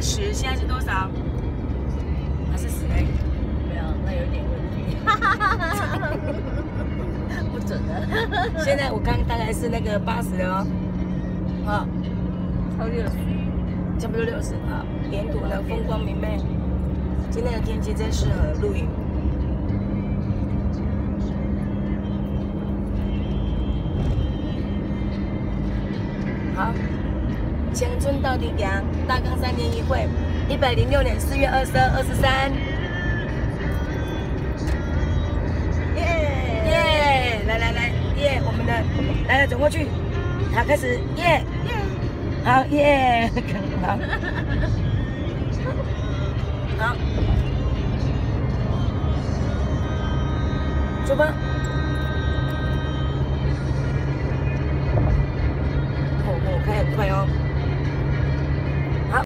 是十，现在是多少？还是十哎？没有，那有点问题。不准的。现在我看大概是那个八十了哦。好，超六十，差不多六十啊。沿途呢风光明媚，今天的天气真适合露营。好，青春到底行，大冈三年一会，一百零六年四月二十二、二十三。耶！耶！来来来，耶！我们的来来走过去，好，开始耶！耶！好耶！好，好，出发。